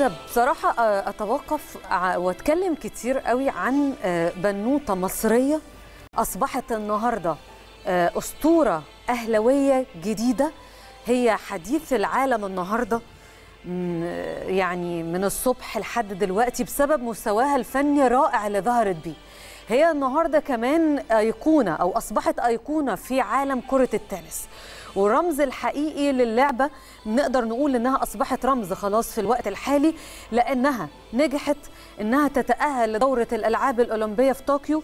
عايزه بصراحة أتوقف وأتكلم كتير قوي عن بنوتة مصرية أصبحت النهارده أسطورة اهلويه جديدة. هي حديث العالم النهارده يعني من الصبح لحد دلوقتي بسبب مستواها الفني الرائع اللي ظهرت بيه. هي النهارده كمان أيقونة أو أصبحت أيقونة في عالم كرة التنس. والرمز الحقيقي للعبة نقدر نقول إنها أصبحت رمز خلاص في الوقت الحالي لأنها نجحت إنها تتأهل لدورة الألعاب الأولمبية في طوكيو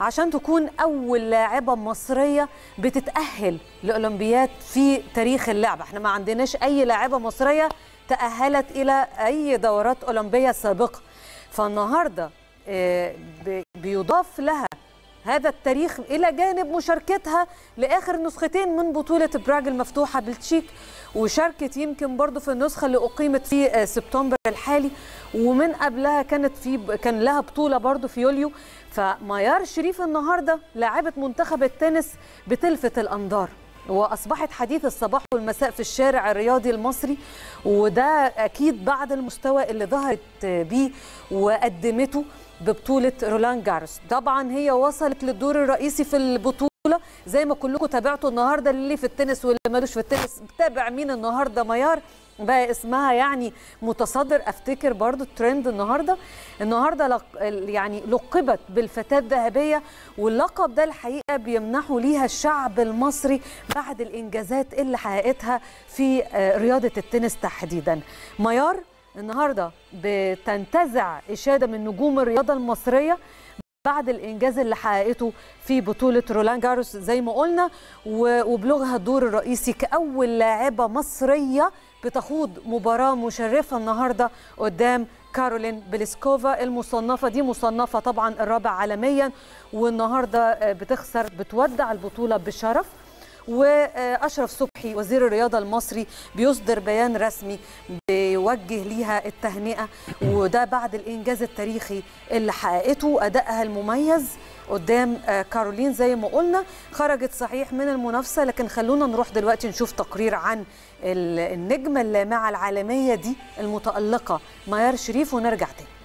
عشان تكون أول لاعبة مصرية بتتأهل لاولمبياد في تاريخ اللعبة. إحنا ما عندناش أي لاعبة مصرية تأهلت إلى أي دورات أولمبية سابقة. فالنهاردة بيضاف لها هذا التاريخ إلى جانب مشاركتها لآخر نسختين من بطولة براغ المفتوحة بالتشيك وشاركت يمكن برضو في النسخة اللي أقيمت في سبتمبر الحالي ومن قبلها كانت في كان لها بطولة برضو في يوليو. فميار شريف النهارده لاعبة منتخب التنس بتلفت الأنظار. وأصبحت حديث الصباح والمساء في الشارع الرياضي المصري وده أكيد بعد المستوى اللي ظهرت بيه وقدمته ببطولة رولان جارس طبعا هي وصلت للدور الرئيسي في البطولة زي ما كلكم تابعتوا النهارده اللي في التنس واللي مالوش في التنس. بتابع مين النهارده؟ ميار. بقى اسمها يعني متصدر. أفتكر برضو الترند النهارده. النهارده لق يعني لقبت بالفتاة الذهبية واللقب ده الحقيقة بيمنحوا ليها الشعب المصري بعد الإنجازات اللي حققتها في رياضة التنس تحديدا. ميار النهارده بتنتزع إشادة من نجوم الرياضة المصرية بعد الإنجاز اللي حققته في بطولة رولان جاروس زي ما قلنا وبلوغها الدور الرئيسي كأول لاعبة مصرية بتخوض مباراة مشرفة النهارده قدام كارولين بليسكوفا المصنفة دي مصنفة طبعا الرابع عالميا والنهاردة بتخسر بتودع البطولة بشرف. وأشرف صبحي وزير الرياضة المصري بيصدر بيان رسمي بيوجه ليها التهنئة وده بعد الإنجاز التاريخي اللي حققته. أدائها المميز قدام كارولين زي ما قلنا خرجت صحيح من المنافسة. لكن خلونا نروح دلوقتي نشوف تقرير عن النجمة اللامعة العالمية دي المتألقة ميار شريف ونرجع تاني.